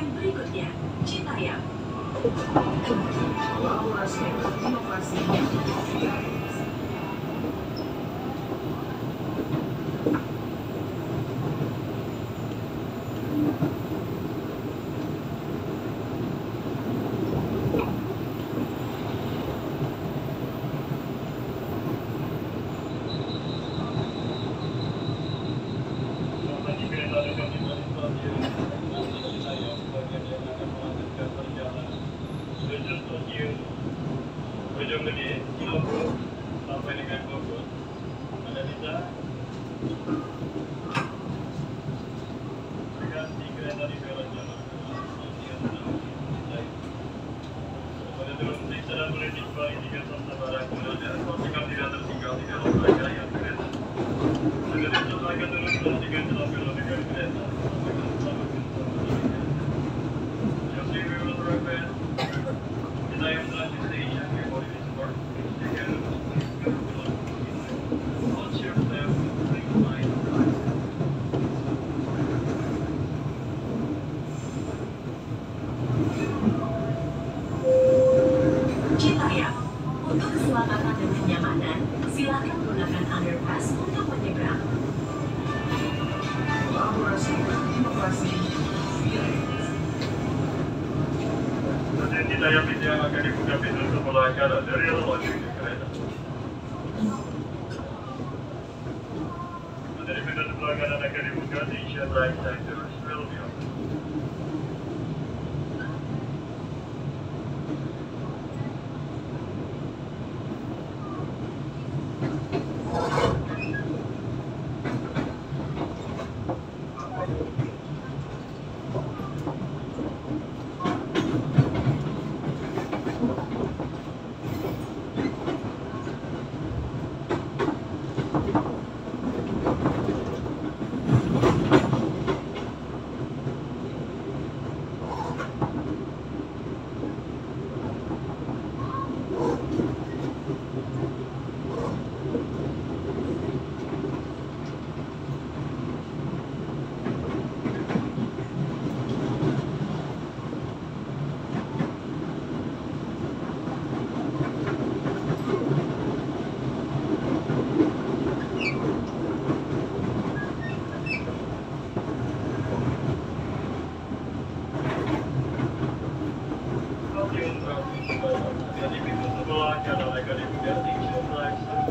yang berikutnya, Citayam. Kolaborasi inovasi yang Ujung gede, Cilebut sampai dengan Bogor. Ada ganti kereta di Jalan Jalan. Pada turun periksa dan boleh dikembali tiga serta barang kemudian pastikan tidak tertinggal di dalam rangkaian kereta. Agar diselesaikan turun dan tiga celaka dengan kereta. Silakan gunakan underpass untuk menyeberang. kolaborasi inovasi akan dibuka pintu sebelah kanan dari launching kereta. Dari pintu sebelah kanan akan dibuka di shed right side Academy Muslim Academy Academy